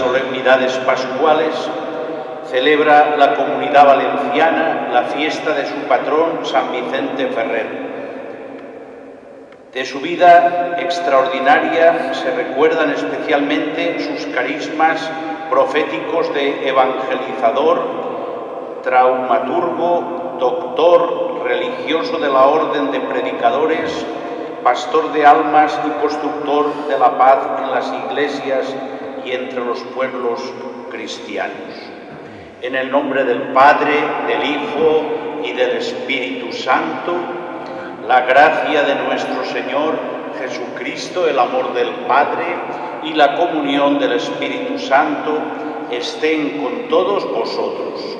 solemnidades pascuales, celebra la comunidad valenciana la fiesta de su patrón San Vicente Ferrer. De su vida extraordinaria se recuerdan especialmente sus carismas proféticos de evangelizador, traumaturgo, doctor, religioso de la orden de predicadores, pastor de almas y constructor de la paz en las iglesias y entre los pueblos cristianos. En el nombre del Padre, del Hijo y del Espíritu Santo, la gracia de nuestro Señor Jesucristo, el amor del Padre y la comunión del Espíritu Santo estén con todos vosotros.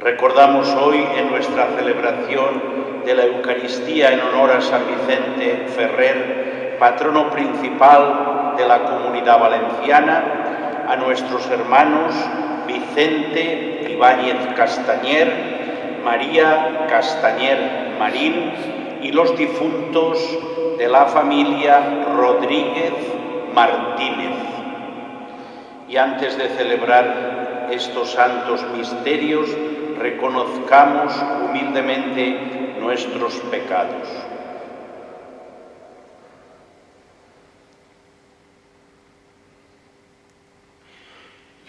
Recordamos hoy en nuestra celebración de la Eucaristía en honor a San Vicente Ferrer, patrono principal de la comunidad valenciana, a nuestros hermanos Vicente Ibáñez Castañer, María Castañer Marín y los difuntos de la familia Rodríguez Martínez. Y antes de celebrar estos santos misterios, reconozcamos humildemente nuestros pecados.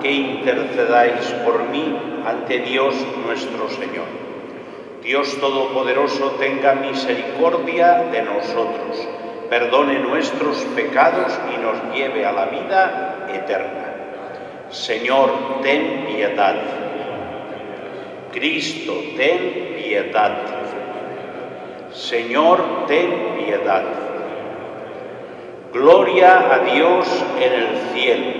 que intercedáis por mí ante Dios nuestro Señor. Dios Todopoderoso tenga misericordia de nosotros, perdone nuestros pecados y nos lleve a la vida eterna. Señor, ten piedad. Cristo, ten piedad. Señor, ten piedad. Gloria a Dios en el cielo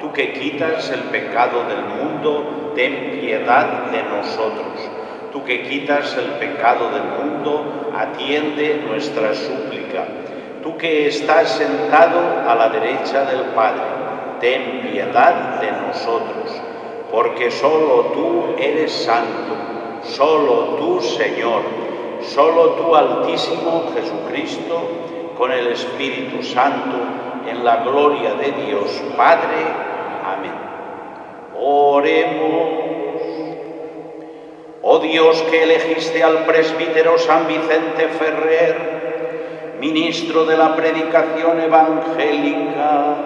tú que quitas el pecado del mundo, ten piedad de nosotros. Tú que quitas el pecado del mundo, atiende nuestra súplica. Tú que estás sentado a la derecha del Padre, ten piedad de nosotros, porque solo tú eres santo, solo tú Señor, solo tú Altísimo Jesucristo, con el Espíritu Santo, en la gloria de Dios Padre. Amén. Oremos. Oh Dios que elegiste al presbítero San Vicente Ferrer, ministro de la predicación evangélica,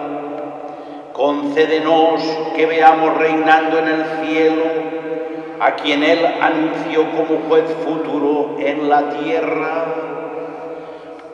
concédenos que veamos reinando en el cielo a quien él anunció como juez futuro en la tierra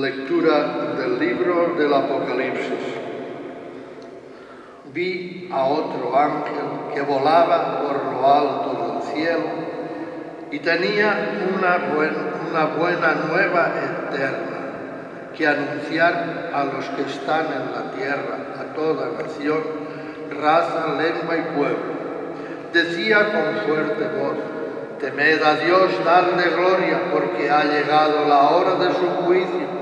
Lectura del libro del Apocalipsis. Vi a otro ángel que volaba por lo alto del cielo y tenía una, una buena nueva eterna que anunciar a los que están en la tierra, a toda nación, raza, lengua y pueblo. Decía con fuerte voz, temed a Dios, darle gloria, porque ha llegado la hora de su juicio.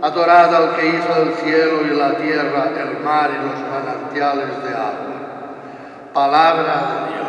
Adorad al que hizo el cielo y la tierra, el mar y los manantiales de agua. Palabra de Dios.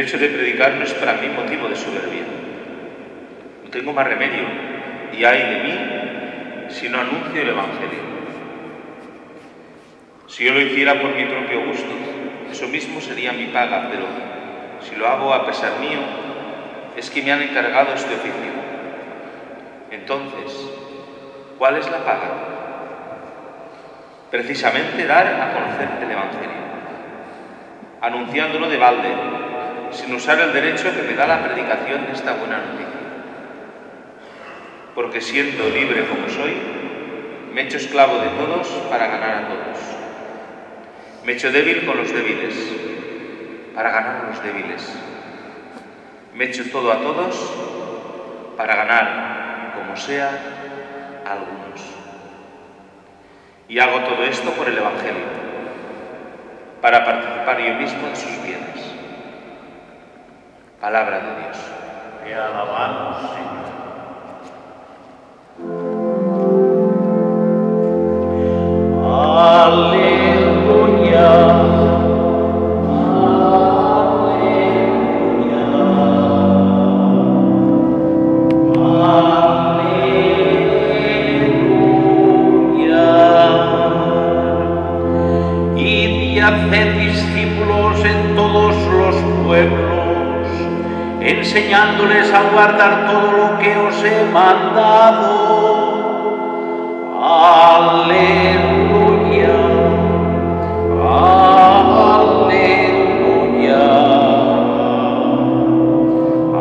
hecho de predicar no es para mí motivo de soberbia. No tengo más remedio y hay de mí si no anuncio el Evangelio. Si yo lo hiciera por mi propio gusto, eso mismo sería mi paga, pero si lo hago a pesar mío, es que me han encargado este oficio. Entonces, ¿cuál es la paga? Precisamente dar a conocer el Evangelio, anunciándolo de balde, sin usar el derecho que me da la predicación de esta buena noticia. Porque siendo libre como soy, me he hecho esclavo de todos para ganar a todos. Me he hecho débil con los débiles, para ganar a los débiles. Me he hecho todo a todos para ganar, como sea, a algunos. Y hago todo esto por el Evangelio, para participar yo mismo en sus bienes. Palabra de Dios. Te alabamos, Señor. Enseñándoles a guardar todo lo que os he mandado. Aleluya. Aleluya.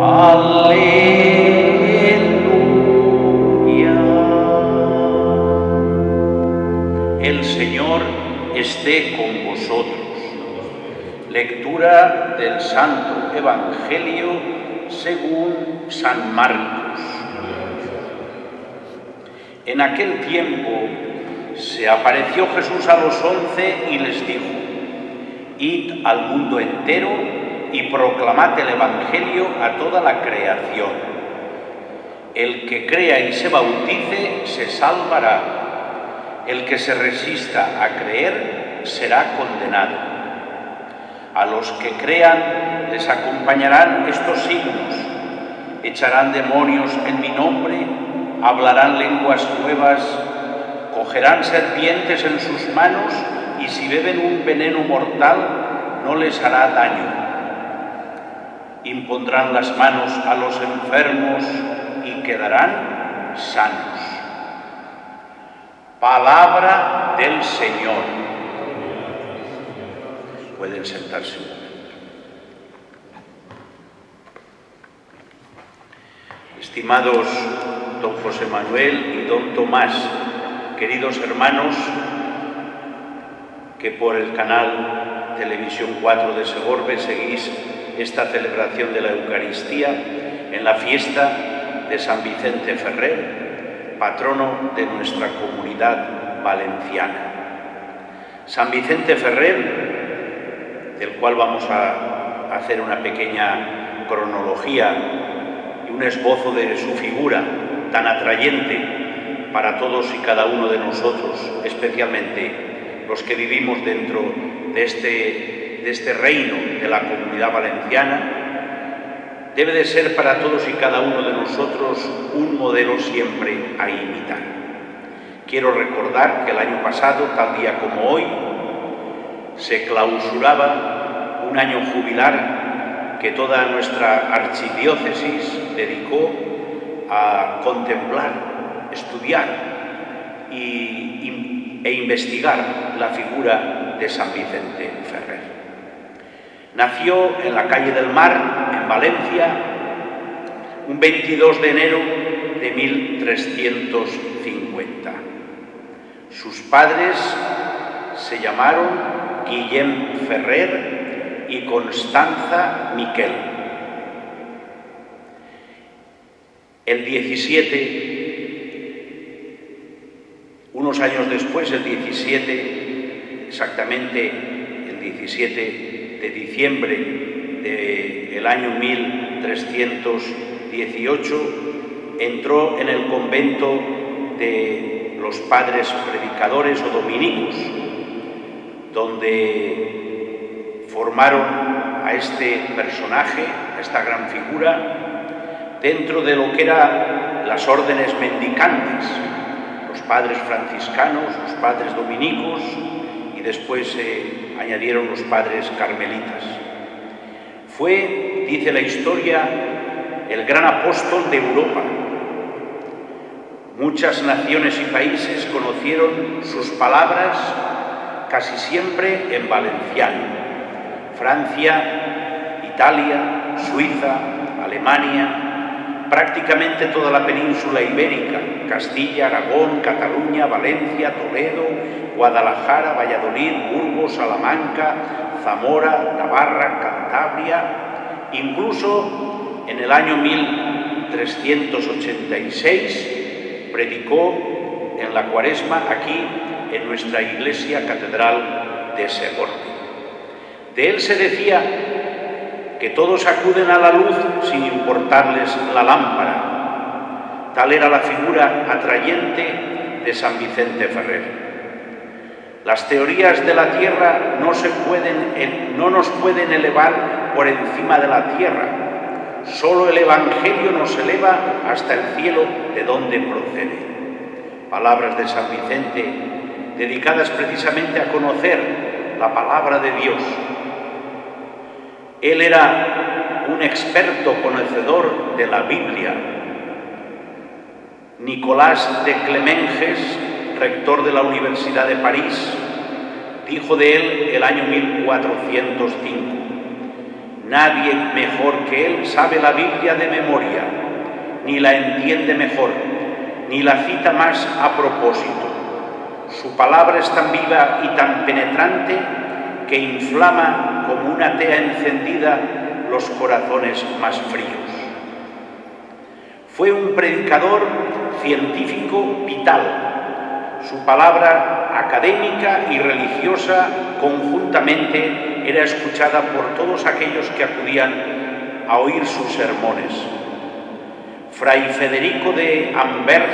Aleluya. El Señor esté con vosotros. Lectura del Santo Evangelio según San Marcos. En aquel tiempo se apareció Jesús a los once y les dijo, Id al mundo entero y proclamad el Evangelio a toda la creación. El que crea y se bautice se salvará. El que se resista a creer será condenado. A los que crean les acompañarán estos signos. Echarán demonios en mi nombre, hablarán lenguas nuevas, cogerán serpientes en sus manos y si beben un veneno mortal no les hará daño. Impondrán las manos a los enfermos y quedarán sanos. Palabra del Señor. Pueden sentarse un momento. Estimados don José Manuel y don Tomás, queridos hermanos que por el canal Televisión 4 de Segorbe seguís esta celebración de la Eucaristía en la fiesta de San Vicente Ferrer, patrono de nuestra comunidad valenciana. San Vicente Ferrer, del cual vamos a hacer una pequeña cronología y un esbozo de su figura tan atrayente para todos y cada uno de nosotros, especialmente los que vivimos dentro de este, de este reino de la comunidad valenciana, debe de ser para todos y cada uno de nosotros un modelo siempre a imitar. Quiero recordar que el año pasado, tal día como hoy, se clausuraba un año jubilar que toda nuestra archidiócesis dedicó a contemplar, estudiar y, e investigar la figura de San Vicente Ferrer. Nació en la calle del Mar, en Valencia, un 22 de enero de 1350. Sus padres se llamaron Guillem Ferrer y Constanza Miquel. El 17, unos años después, el 17, exactamente el 17 de diciembre del año 1318, entró en el convento de los padres predicadores o dominicos, donde formaron a este personaje, a esta gran figura, dentro de lo que eran las órdenes mendicantes, los padres franciscanos, los padres dominicos y después se añadieron los padres carmelitas. Fue, dice la historia, el gran apóstol de Europa. Muchas naciones y países conocieron sus palabras casi siempre en valenciano. Francia, Italia, Suiza, Alemania, prácticamente toda la península ibérica, Castilla, Aragón, Cataluña, Valencia, Toledo, Guadalajara, Valladolid, Burgos, Salamanca, Zamora, Navarra, Cantabria, incluso en el año 1386 predicó en la cuaresma aquí en nuestra iglesia catedral de Segorbe. De él se decía que todos acuden a la luz sin importarles la lámpara. Tal era la figura atrayente de San Vicente Ferrer. Las teorías de la tierra no, se pueden, no nos pueden elevar por encima de la tierra. Solo el Evangelio nos eleva hasta el cielo de donde procede. Palabras de San Vicente dedicadas precisamente a conocer la palabra de Dios, él era un experto conocedor de la Biblia, Nicolás de Clemenges, rector de la Universidad de París, dijo de él el año 1405, Nadie mejor que él sabe la Biblia de memoria, ni la entiende mejor, ni la cita más a propósito. Su palabra es tan viva y tan penetrante que inflama como una tea encendida los corazones más fríos. Fue un predicador científico vital. Su palabra académica y religiosa conjuntamente era escuchada por todos aquellos que acudían a oír sus sermones. Fray Federico de Amberg,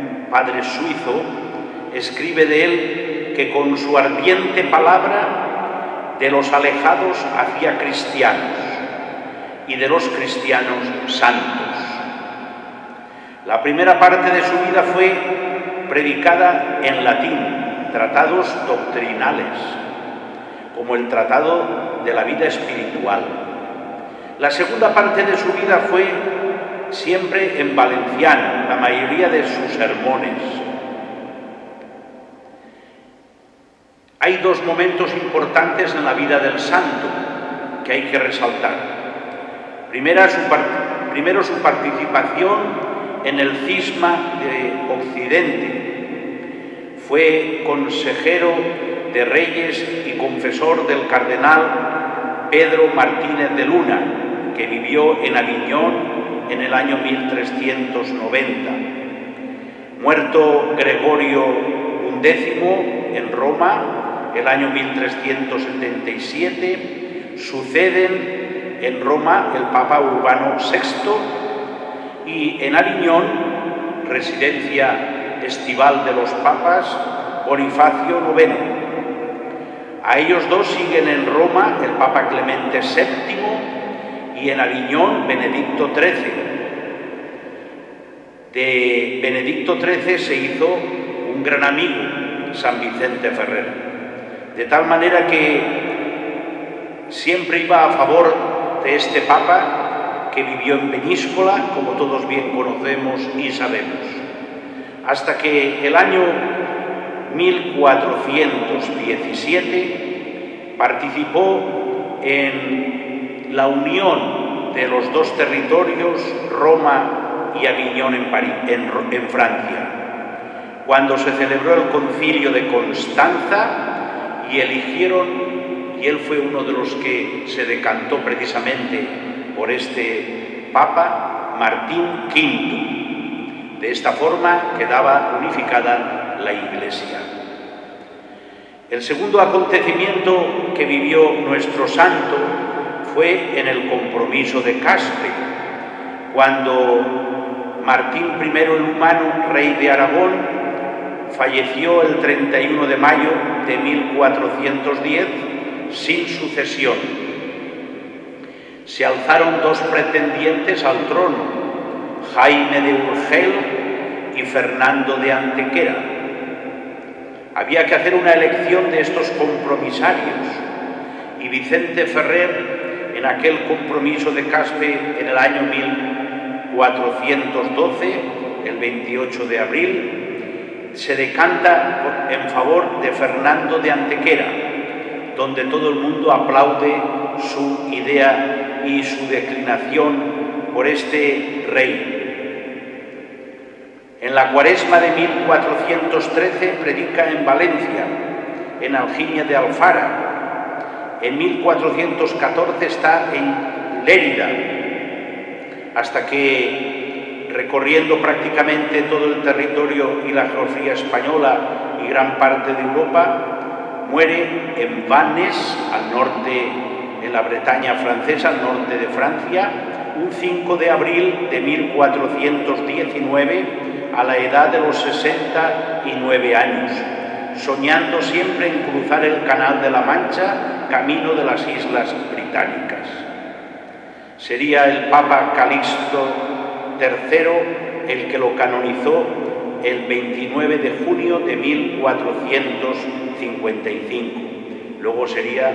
un padre suizo, escribe de él que con su ardiente palabra de los alejados hacía cristianos y de los cristianos santos. La primera parte de su vida fue predicada en latín, tratados doctrinales, como el tratado de la vida espiritual. La segunda parte de su vida fue siempre en valenciano, la mayoría de sus sermones. Hay dos momentos importantes en la vida del santo que hay que resaltar. Primero, su participación en el cisma de Occidente. Fue consejero de Reyes y confesor del cardenal Pedro Martínez de Luna, que vivió en Aviñón en el año 1390. Muerto Gregorio XI en Roma el año 1377, suceden en Roma el Papa Urbano VI y en Aviñón, residencia estival de los papas, Bonifacio IX. A ellos dos siguen en Roma el Papa Clemente VII y en Aviñón Benedicto XIII. De Benedicto XIII se hizo un gran amigo, San Vicente Ferrer. De tal manera que siempre iba a favor de este Papa que vivió en Peñíscola, como todos bien conocemos y sabemos, hasta que el año 1417 participó en la unión de los dos territorios, Roma y Aviñón en Francia, cuando se celebró el concilio de Constanza y eligieron, y él fue uno de los que se decantó precisamente por este Papa Martín V. De esta forma quedaba unificada la Iglesia. El segundo acontecimiento que vivió nuestro santo fue en el compromiso de Caspe, cuando Martín I el Humano, rey de Aragón, falleció el 31 de mayo de 1410 sin sucesión se alzaron dos pretendientes al trono, Jaime de Urgel y Fernando de Antequera. Había que hacer una elección de estos compromisarios y Vicente Ferrer, en aquel compromiso de Caspe en el año 1412, el 28 de abril, se decanta en favor de Fernando de Antequera, donde todo el mundo aplaude su idea y su declinación por este rey. En la cuaresma de 1413 predica en Valencia, en Alginia de Alfara. En 1414 está en Lérida, hasta que recorriendo prácticamente todo el territorio y la geografía española y gran parte de Europa, muere en Vannes, al norte en la Bretaña francesa, al norte de Francia, un 5 de abril de 1419, a la edad de los 69 años, soñando siempre en cruzar el Canal de la Mancha, camino de las Islas Británicas. Sería el Papa Calixto III el que lo canonizó el 29 de junio de 1455. Luego sería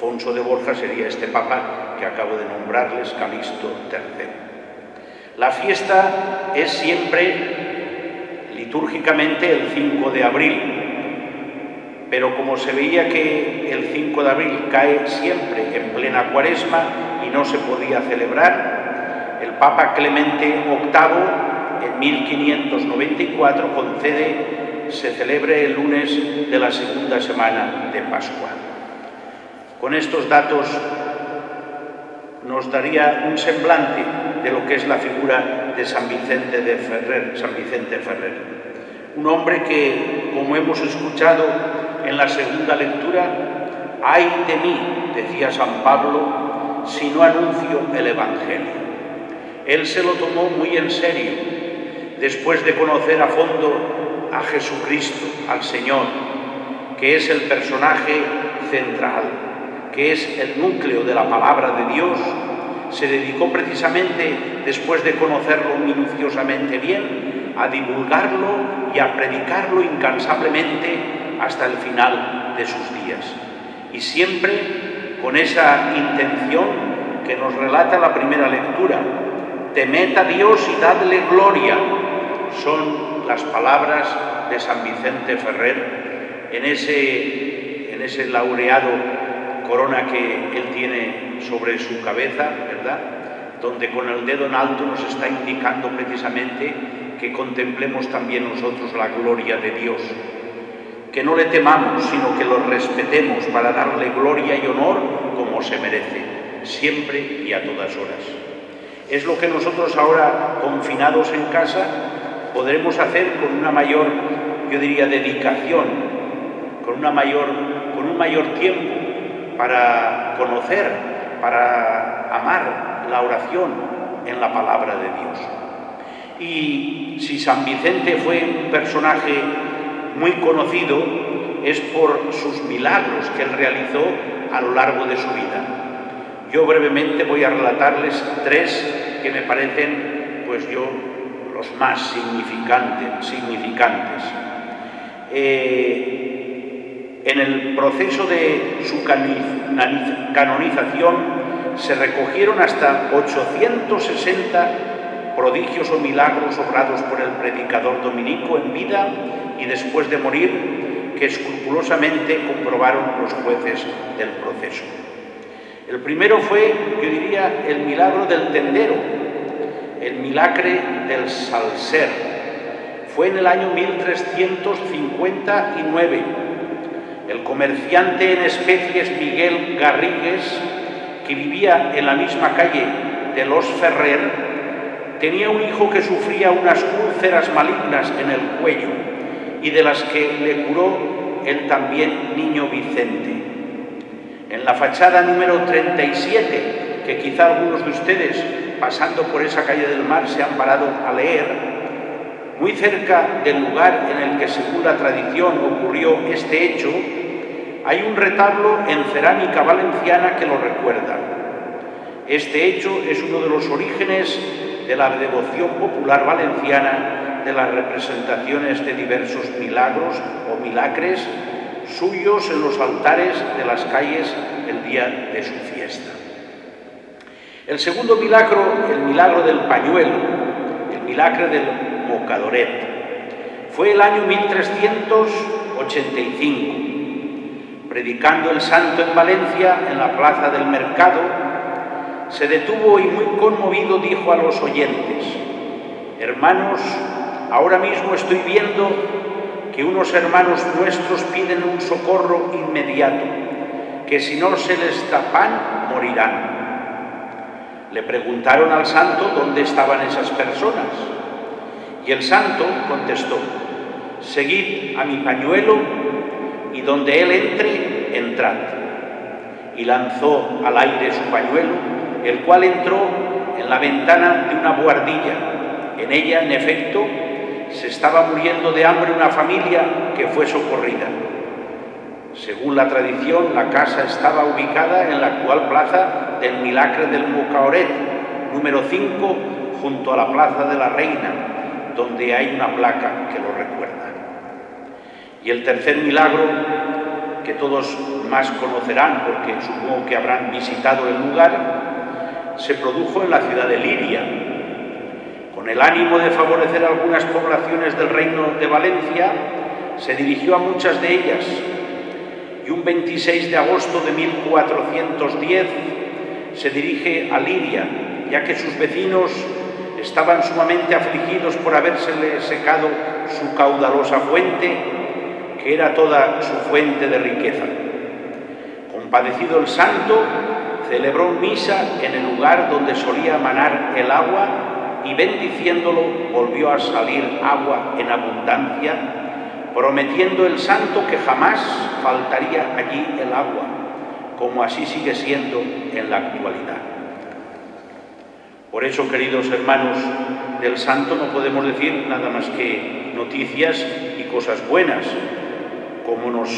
Alfonso de Borja sería este papa que acabo de nombrarles, Calixto III. La fiesta es siempre litúrgicamente el 5 de abril, pero como se veía que el 5 de abril cae siempre en plena cuaresma y no se podía celebrar, el Papa Clemente VIII en 1594 concede se celebre el lunes de la segunda semana de Pascua. Con estos datos nos daría un semblante de lo que es la figura de San Vicente de Ferrer, San Vicente Ferrer. Un hombre que, como hemos escuchado en la segunda lectura, ay de mí, decía San Pablo, si no anuncio el Evangelio. Él se lo tomó muy en serio, después de conocer a fondo a Jesucristo, al Señor, que es el personaje central, que es el núcleo de la palabra de Dios, se dedicó precisamente, después de conocerlo minuciosamente bien, a divulgarlo y a predicarlo incansablemente hasta el final de sus días. Y siempre con esa intención que nos relata la primera lectura, temed a Dios y dadle gloria, son las palabras de San Vicente Ferrer en ese, en ese laureado corona que él tiene sobre su cabeza, ¿verdad? Donde con el dedo en alto nos está indicando precisamente que contemplemos también nosotros la gloria de Dios. Que no le temamos, sino que lo respetemos para darle gloria y honor como se merece, siempre y a todas horas. Es lo que nosotros ahora, confinados en casa, podremos hacer con una mayor, yo diría, dedicación, con, una mayor, con un mayor tiempo para conocer, para amar la oración en la palabra de Dios. Y si San Vicente fue un personaje muy conocido, es por sus milagros que él realizó a lo largo de su vida. Yo brevemente voy a relatarles tres que me parecen, pues yo, los más significantes. Eh, en el proceso de su canonización se recogieron hasta 860 prodigios o milagros obrados por el predicador dominico en vida y después de morir, que escrupulosamente comprobaron los jueces del proceso. El primero fue, yo diría, el milagro del tendero, el milagre del salser. Fue en el año 1359 el comerciante en especies Miguel Garrigues, que vivía en la misma calle de Los Ferrer, tenía un hijo que sufría unas úlceras malignas en el cuello y de las que le curó el también niño Vicente. En la fachada número 37, que quizá algunos de ustedes pasando por esa calle del mar se han parado a leer, muy cerca del lugar en el que según la tradición ocurrió este hecho, hay un retablo en cerámica valenciana que lo recuerda. Este hecho es uno de los orígenes de la devoción popular valenciana de las representaciones de diversos milagros o milagres suyos en los altares de las calles el día de su fiesta. El segundo milagro, el milagro del pañuelo, el milagro del mocadoret, fue el año 1385 predicando el santo en Valencia, en la plaza del mercado, se detuvo y muy conmovido dijo a los oyentes, hermanos, ahora mismo estoy viendo que unos hermanos nuestros piden un socorro inmediato, que si no se les da pan, morirán. Le preguntaron al santo dónde estaban esas personas y el santo contestó, seguid a mi pañuelo y donde él entre, entrad. Y lanzó al aire su pañuelo, el cual entró en la ventana de una buhardilla. En ella, en efecto, se estaba muriendo de hambre una familia que fue socorrida. Según la tradición, la casa estaba ubicada en la actual plaza del Milagre del Mocaoret, número 5, junto a la Plaza de la Reina, donde hay una placa que lo recuerda. Y el tercer milagro que todos más conocerán, porque supongo que habrán visitado el lugar, se produjo en la ciudad de Liria. Con el ánimo de favorecer algunas poblaciones del reino de Valencia, se dirigió a muchas de ellas y un 26 de agosto de 1410 se dirige a Liria, ya que sus vecinos estaban sumamente afligidos por habérsele secado su caudalosa fuente, que era toda su fuente de riqueza. Compadecido el santo, celebró misa en el lugar donde solía manar el agua y bendiciéndolo volvió a salir agua en abundancia, prometiendo el santo que jamás faltaría allí el agua, como así sigue siendo en la actualidad. Por eso, queridos hermanos, del santo no podemos decir nada más que noticias y cosas buenas, como nos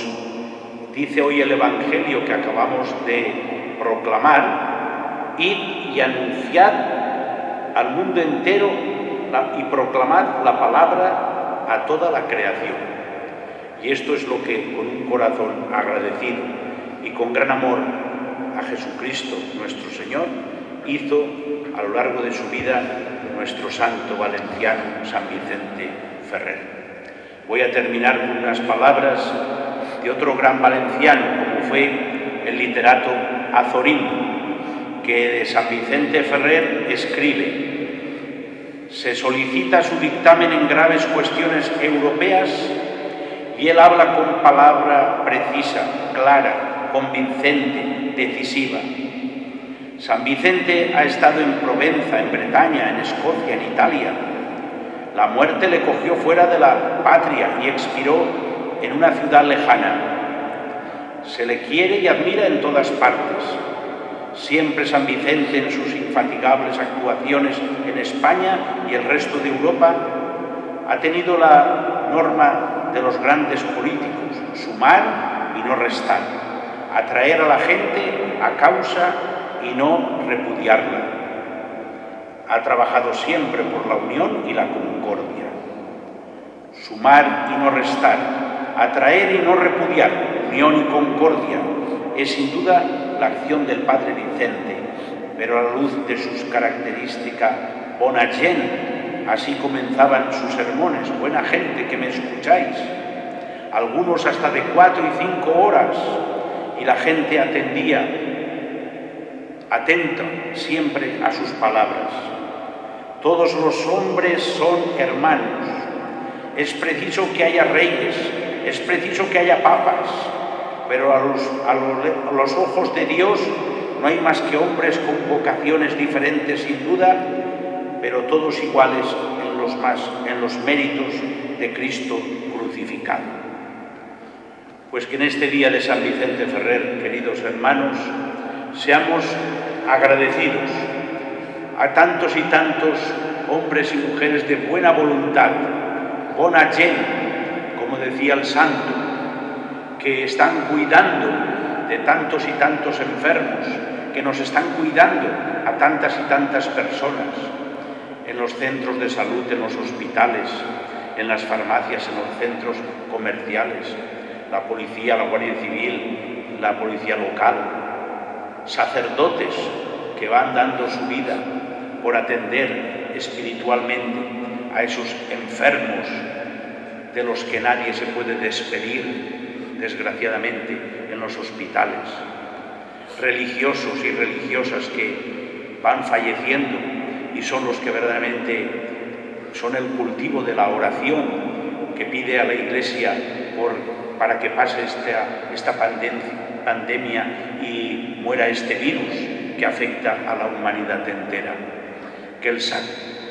dice hoy el Evangelio que acabamos de proclamar, id y anunciad al mundo entero y proclamad la palabra a toda la creación. Y esto es lo que con un corazón agradecido y con gran amor a Jesucristo nuestro Señor hizo a lo largo de su vida nuestro santo valenciano San Vicente Ferrer. Voy a terminar con unas palabras de otro gran valenciano, como fue el literato Azorín, que de San Vicente Ferrer escribe, se solicita su dictamen en graves cuestiones europeas y él habla con palabra precisa, clara, convincente, decisiva San Vicente ha estado en Provenza, en Bretaña, en Escocia, en Italia. La muerte le cogió fuera de la patria y expiró en una ciudad lejana. Se le quiere y admira en todas partes. Siempre San Vicente en sus infatigables actuaciones en España y el resto de Europa ha tenido la norma de los grandes políticos, sumar y no restar, atraer a la gente a causa y no repudiarla. Ha trabajado siempre por la unión y la concordia. Sumar y no restar, atraer y no repudiar, unión y concordia, es sin duda la acción del Padre Vicente, pero a la luz de sus características bona gente, así comenzaban sus sermones, buena gente que me escucháis, algunos hasta de cuatro y cinco horas, y la gente atendía atento siempre a sus palabras. Todos los hombres son hermanos. Es preciso que haya reyes, es preciso que haya papas, pero a los, a los, ojos de Dios no hay más que hombres con vocaciones diferentes sin duda, pero todos iguales en los, más, en los méritos de Cristo crucificado. Pues que en este día de San Vicente Ferrer, queridos hermanos, seamos agradecidos a tantos y tantos hombres y mujeres de buena voluntad, bona gente, como decía el santo, que están cuidando de tantos y tantos enfermos, que nos están cuidando a tantas y tantas personas. En los centros de salud, en los hospitales, en las farmacias, en los centros comerciales, la policía, la Guardia Civil, la policía local, sacerdotes que van dando su vida por atender espiritualmente a esos enfermos de los que nadie se puede despedir, desgraciadamente, en los hospitales. Religiosos y religiosas que van falleciendo y son los que verdaderamente son el cultivo de la oración que pide a la Iglesia por, para que pase esta, esta pandemia y muera este virus que afecta a la humanidad entera. Que el,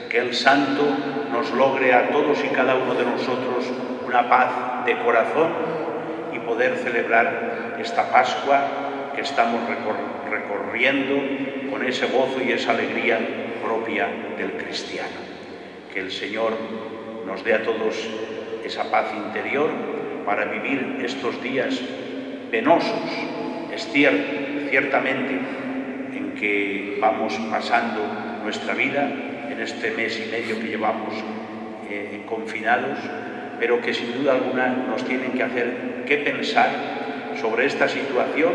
que el Santo nos logre a todos y cada uno de nosotros una paz de corazón poder celebrar esta Pascua que estamos recorriendo con ese gozo y esa alegría propia del cristiano. Que el Señor nos dé a todos esa paz interior para vivir estos días penosos, es cierto, ciertamente, en que vamos pasando nuestra vida en este mes y medio que llevamos eh, confinados, pero que sin duda alguna nos tienen que hacer que pensar sobre esta situación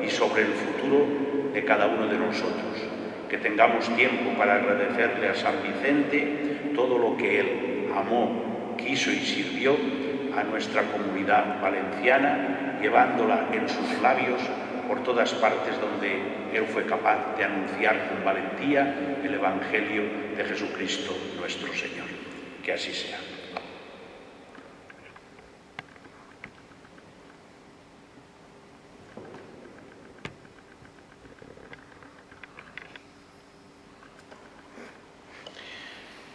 y sobre el futuro de cada uno de nosotros. Que tengamos tiempo para agradecerle a San Vicente todo lo que él amó, quiso y sirvió a nuestra comunidad valenciana, llevándola en sus labios por todas partes donde Él fue capaz de anunciar con valentía el Evangelio de Jesucristo nuestro Señor. Que así sea.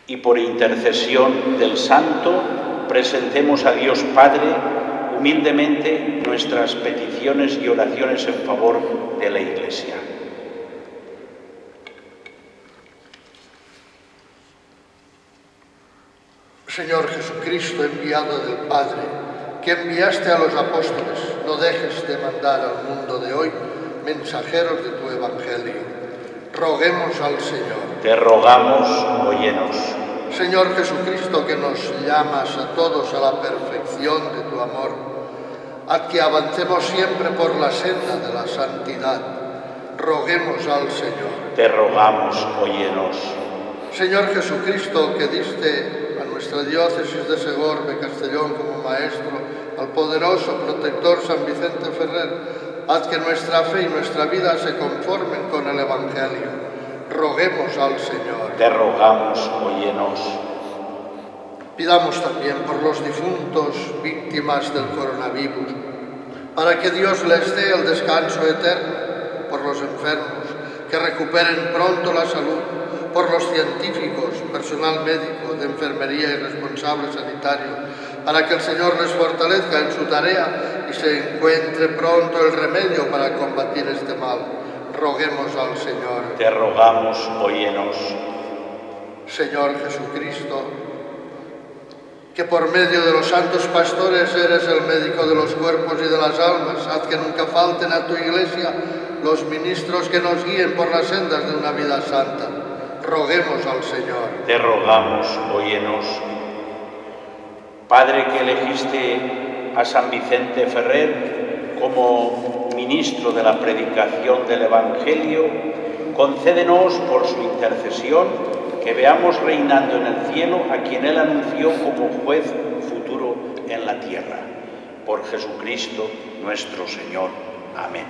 Y por intercesión del Santo, presentemos a Dios Padre humildemente nuestras peticiones y oraciones en favor de la Iglesia. Señor Jesucristo, enviado del Padre, que enviaste a los apóstoles, no dejes de mandar al mundo de hoy mensajeros de tu Evangelio. Roguemos al Señor. Te rogamos, óyenos. Señor Jesucristo, que nos llamas a todos a la perfección de tu amor, a que avancemos siempre por la senda de la santidad, roguemos al Señor. Te rogamos, óyenos. Señor Jesucristo, que diste a nuestra diócesis de Segorbe, Castellón, como maestro, al poderoso protector San Vicente Ferrer, haz que nuestra fe y nuestra vida se conformen con el Evangelio. Roguemos al Señor. Te rogamos, óyenos. Pidamos también por los difuntos víctimas del coronavirus, para que Dios les dé el descanso eterno, por los enfermos, que recuperen pronto la salud, por los científicos, personal médico, de enfermería y responsable sanitario, para que el Señor les fortalezca en su tarea y se encuentre pronto el remedio para combatir este mal. Roguemos al Señor. Te rogamos, óyenos. Señor Jesucristo, que por medio de los santos pastores eres el médico de los cuerpos y de las almas, haz que nunca falten a tu iglesia los ministros que nos guíen por las sendas de una vida santa. Roguemos al Señor. Te rogamos, óyenos. Padre que elegiste a San Vicente Ferrer como ministro de la predicación del Evangelio, concédenos por su intercesión que veamos reinando en el cielo a quien Él anunció como juez futuro en la tierra. Por Jesucristo nuestro Señor. Amén.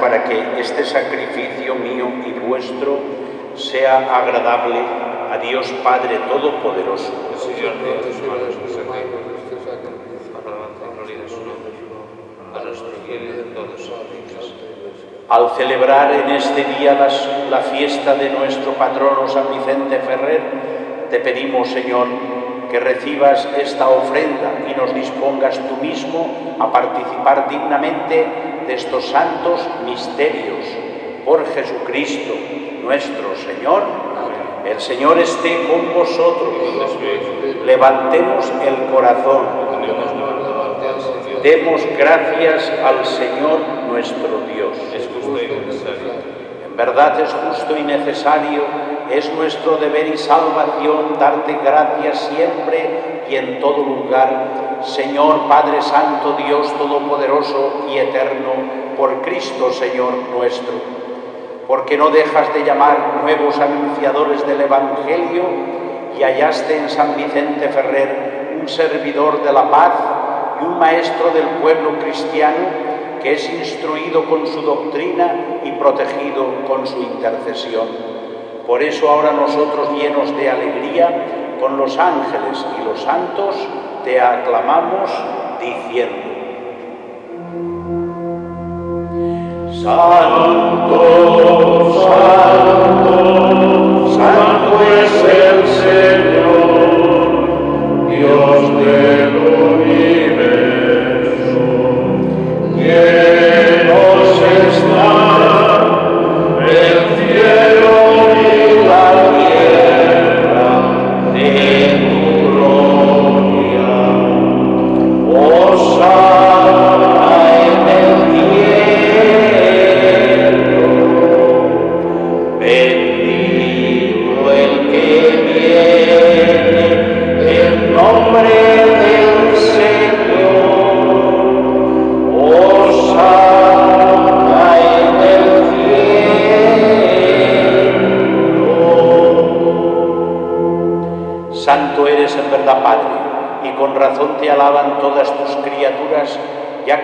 Para que este sacrificio mío y vuestro sea agradable a Dios Padre Todopoderoso. Al celebrar en este día las- la fiesta de nuestro patrono San Vicente Ferrer, te pedimos, Señor, que recibas esta ofrenda y nos dispongas tú mismo a participar dignamente de estos santos misterios. Por Jesucristo, nuestro Señor. El Señor esté con vosotros. Levantemos el corazón. Demos gracias al Señor nuestro Dios. Es justo y necesario. En verdad es justo y necesario es nuestro deber y salvación darte gracias siempre y en todo lugar. Señor Padre Santo, Dios Todopoderoso y Eterno, por Cristo Señor nuestro. Porque no dejas de llamar nuevos anunciadores del Evangelio y hallaste en San Vicente Ferrer un servidor de la paz y un maestro del pueblo cristiano que es instruido con su doctrina y protegido con su intercesión. Por eso ahora nosotros llenos de alegría, con los ángeles y los santos, te aclamamos diciendo, Santo, Santo, Santo es el Señor, Dios del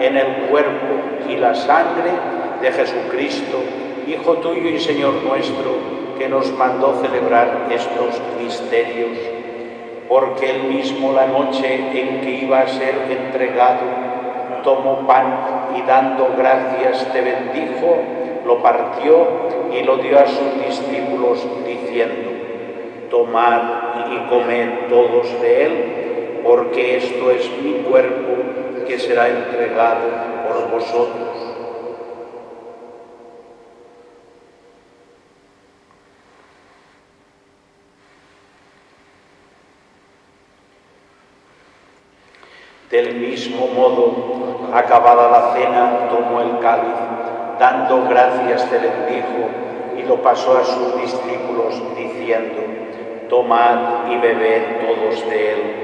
en el cuerpo y la sangre de Jesucristo, Hijo tuyo y Señor nuestro, que nos mandó celebrar estos misterios, porque él mismo la noche en que iba a ser entregado, tomó pan y dando gracias te bendijo, lo partió y lo dio a sus discípulos diciendo, tomad y comed todos de él, porque esto es mi cuerpo que será entregado por vosotros. Del mismo modo, acabada la cena, tomó el cáliz, dando gracias te bendijo y lo pasó a sus discípulos diciendo, tomad y bebed todos de él,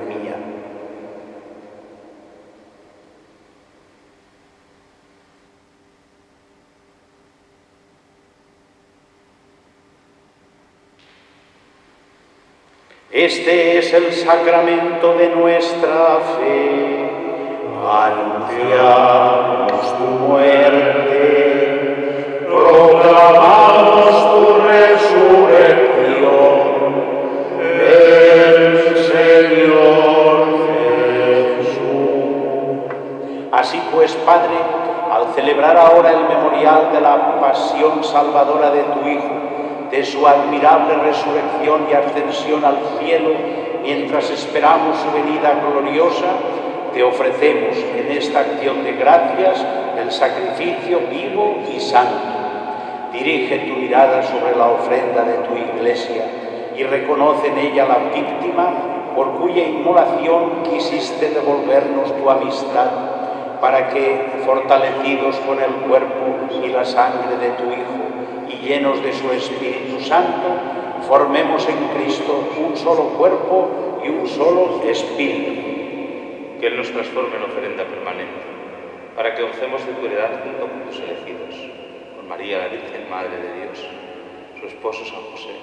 Este es el sacramento de nuestra fe. Anunciamos tu muerte, proclamamos tu resurrección. Ven, Señor Jesús. Así pues, Padre, al celebrar ahora el memorial de la pasión salvadora de tu Hijo, de su admirable resurrección y ascensión al cielo, mientras esperamos su venida gloriosa, te ofrecemos en esta acción de gracias el sacrificio vivo y santo. Dirige tu mirada sobre la ofrenda de tu iglesia y reconoce en ella la víctima por cuya inmolación quisiste devolvernos tu amistad, para que, fortalecidos con el cuerpo y la sangre de tu Hijo, y llenos de su Espíritu Santo, formemos en Cristo un solo cuerpo y un solo espíritu. que Él nos transforme en ofrenda permanente, para que gocemos de tu heredad junto con tus elegidos, con María, la Virgen Madre de Dios, su esposo San José,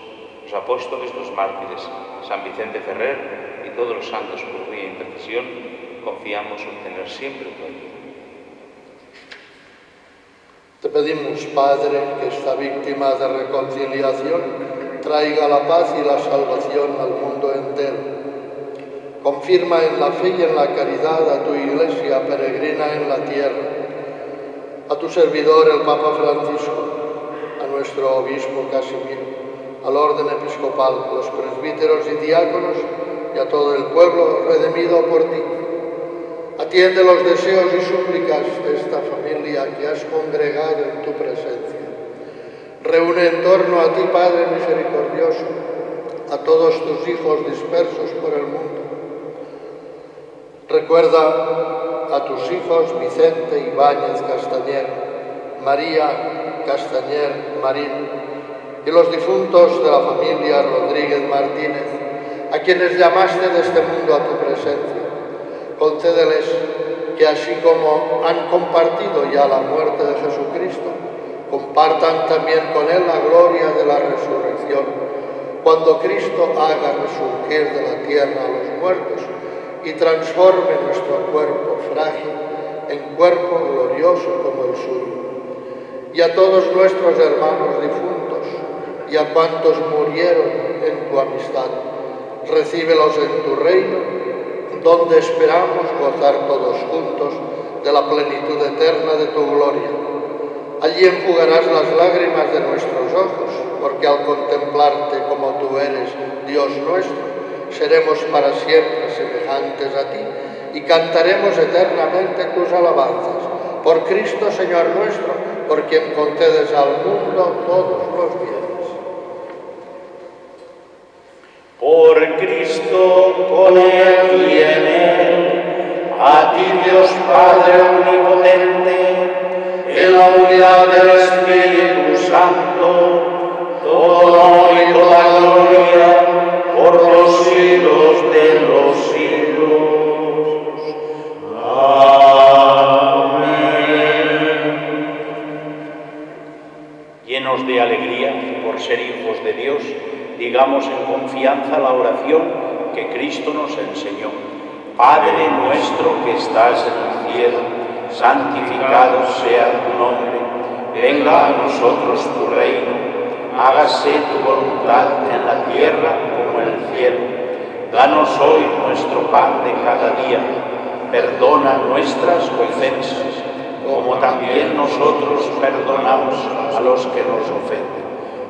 los apóstoles, los mártires, San Vicente Ferrer y todos los santos por cuya intercesión confiamos obtener siempre tu ayuda. Te pedimos, Padre, que esta víctima de reconciliación traiga la paz y la salvación al mundo entero. Confirma en la fe y en la caridad a tu iglesia peregrina en la tierra, a tu servidor el Papa Francisco, a nuestro obispo Casimiro, al orden episcopal, los presbíteros y diáconos y a todo el pueblo redimido por ti. Atiende los deseos y súplicas de esta familia que has congregado en tu presencia. Reúne en torno a ti, Padre misericordioso, a todos tus hijos dispersos por el mundo. Recuerda a tus hijos Vicente Ibáñez Castañer, María Castañer Marín y los difuntos de la familia Rodríguez Martínez, a quienes llamaste de este mundo a tu presencia concédeles que así como han compartido ya la muerte de Jesucristo, compartan también con Él la gloria de la resurrección, cuando Cristo haga resurgir de la tierra a los muertos y transforme nuestro cuerpo frágil en cuerpo glorioso como el suyo. Y a todos nuestros hermanos difuntos y a cuantos murieron en tu amistad, recíbelos en tu reino donde esperamos gozar todos juntos de la plenitud eterna de tu gloria. Allí enjugarás las lágrimas de nuestros ojos, porque al contemplarte como tú eres, Dios nuestro, seremos para siempre semejantes a ti y cantaremos eternamente tus alabanzas. Por Cristo, Señor nuestro, por quien concedes al mundo todos los bienes. Por Cristo, con Él y en Él, a ti Dios Padre Omnipotente, en la unidad del Espíritu Santo, todo y toda gloria por los siglos de los siglos. Amén. Llenos de alegría por ser hijos de Dios, digamos en confianza la oración que Cristo nos enseñó. Padre nuestro que estás en el cielo, santificado sea tu nombre, venga a nosotros tu reino, hágase tu voluntad en la tierra como en el cielo. Danos hoy nuestro pan de cada día, perdona nuestras ofensas, como también nosotros perdonamos a los que nos ofenden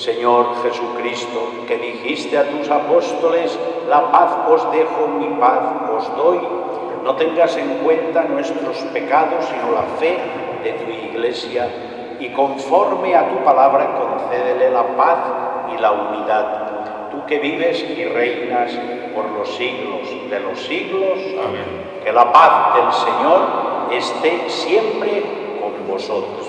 Señor Jesucristo, que dijiste a tus apóstoles, la paz os dejo, mi paz os doy, no tengas en cuenta nuestros pecados, sino la fe de tu iglesia, y conforme a tu palabra concédele la paz y la unidad. Tú que vives y reinas por los siglos de los siglos, Amén. que la paz del Señor esté siempre con vosotros.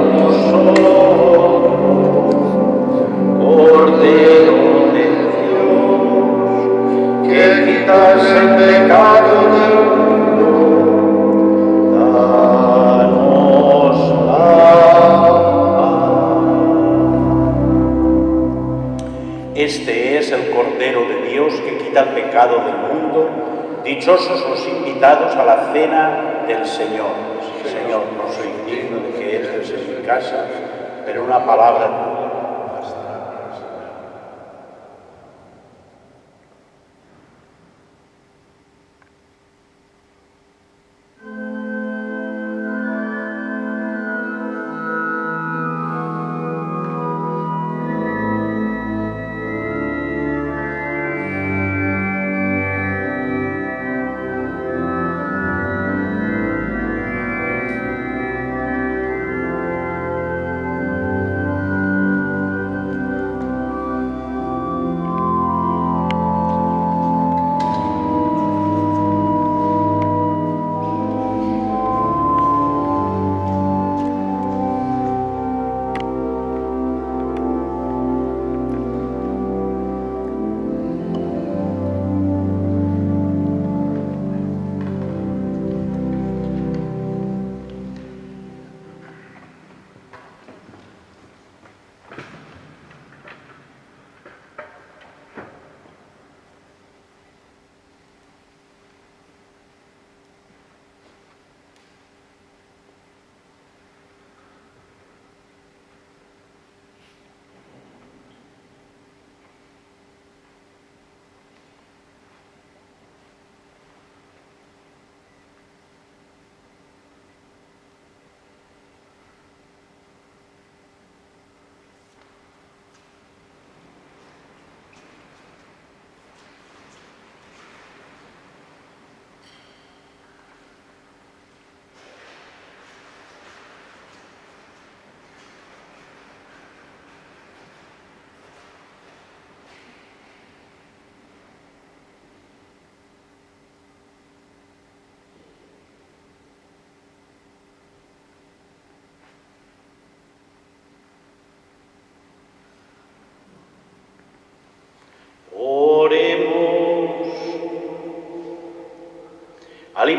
Dichosos los invitados a la cena del Señor. Señor, no soy digno de que entres en mi casa, pero una palabra tuya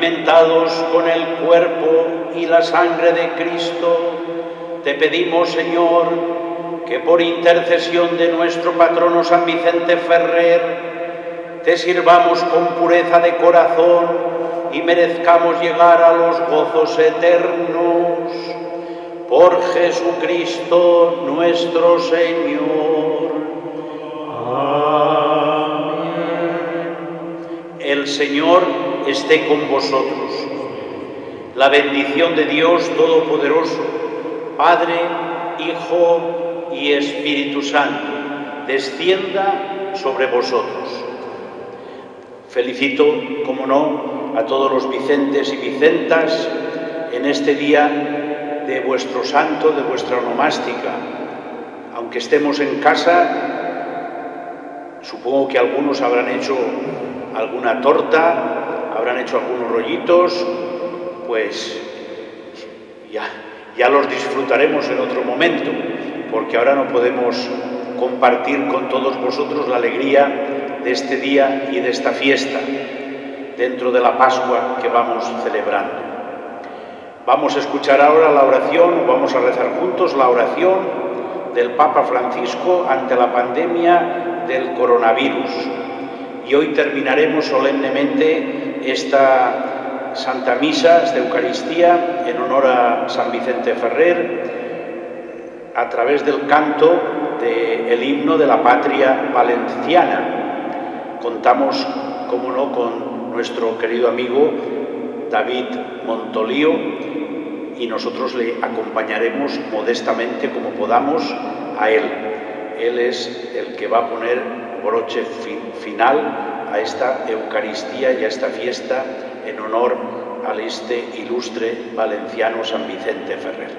alimentados con el cuerpo y la sangre de Cristo, te pedimos, Señor, que por intercesión de nuestro patrono San Vicente Ferrer, te sirvamos con pureza de corazón y merezcamos llegar a los gozos eternos. Por Jesucristo nuestro Señor. Amén. El Señor esté con vosotros. La bendición de Dios Todopoderoso, Padre, Hijo y Espíritu Santo, descienda sobre vosotros. Felicito, como no, a todos los Vicentes y Vicentas en este día de vuestro santo, de vuestra onomástica. Aunque estemos en casa, supongo que algunos habrán hecho alguna torta, habrán hecho algunos rollitos, pues ya, ya los disfrutaremos en otro momento, porque ahora no podemos compartir con todos vosotros la alegría de este día y de esta fiesta dentro de la Pascua que vamos celebrando. Vamos a escuchar ahora la oración, vamos a rezar juntos la oración del Papa Francisco ante la pandemia del coronavirus. Y hoy terminaremos solemnemente esta Santa Misa, esta Eucaristía, en honor a San Vicente Ferrer, a través del canto del himno de la patria valenciana. Contamos, como no, con nuestro querido amigo David Montolío y nosotros le acompañaremos modestamente como podamos a él. Él es el que va a poner broche final a esta Eucaristía y a esta fiesta en honor al este ilustre valenciano San Vicente Ferrer.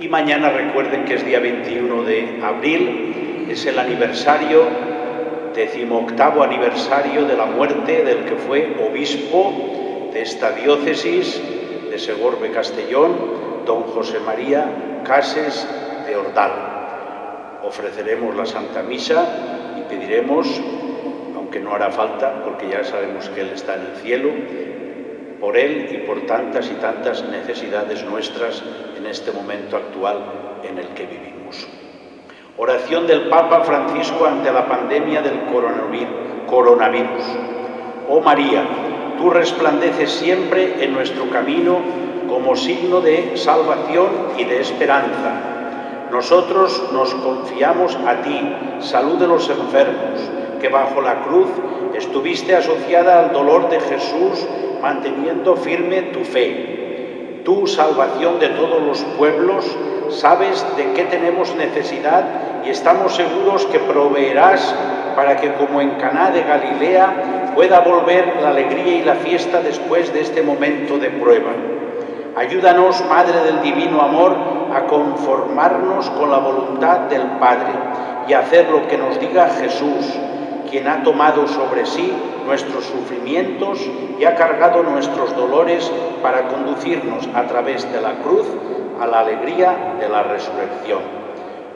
Y mañana recuerden que es día 21 de abril, es el aniversario, decimoctavo aniversario de la muerte del que fue obispo de esta diócesis de Segorbe Castellón, don José María Cases de Ordal. Ofreceremos la Santa Misa pediremos, aunque no hará falta, porque ya sabemos que Él está en el cielo, por Él y por tantas y tantas necesidades nuestras en este momento actual en el que vivimos. Oración del Papa Francisco ante la pandemia del coronavirus. Oh María, tú resplandeces siempre en nuestro camino como signo de salvación y de esperanza. Nosotros nos confiamos a ti, salud de los enfermos, que bajo la cruz estuviste asociada al dolor de Jesús, manteniendo firme tu fe. Tú, salvación de todos los pueblos, sabes de qué tenemos necesidad y estamos seguros que proveerás para que como en Caná de Galilea pueda volver la alegría y la fiesta después de este momento de prueba. Ayúdanos, Madre del Divino Amor, a conformarnos con la voluntad del Padre y hacer lo que nos diga Jesús, quien ha tomado sobre sí nuestros sufrimientos y ha cargado nuestros dolores para conducirnos a través de la cruz a la alegría de la resurrección.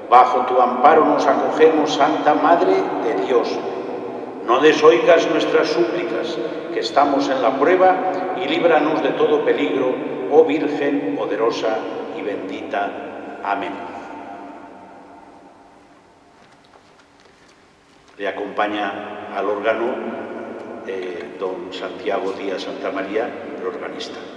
Bajo tu amparo nos acogemos, Santa Madre de Dios. No desoigas nuestras súplicas, que estamos en la prueba, y líbranos de todo peligro, oh Virgen poderosa y bendita. Amén. Le acompaña al órgano eh, don Santiago Díaz Santa María, el organista.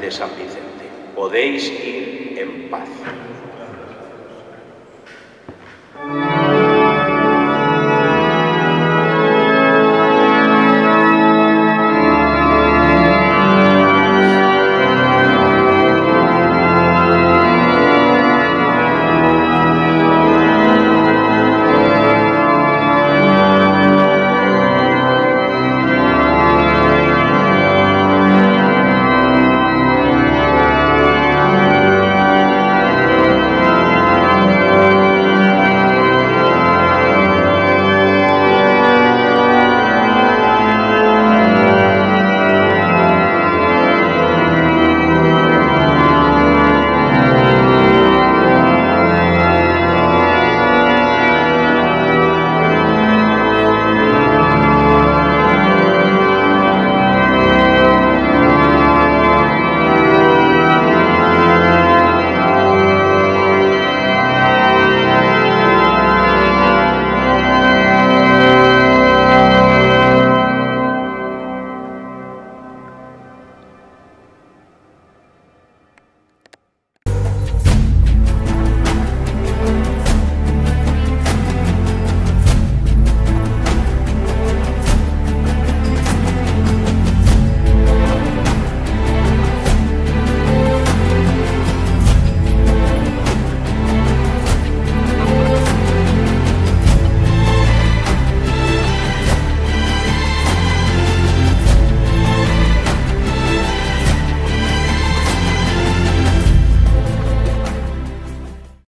De San Vicente. Podéis ir en paz.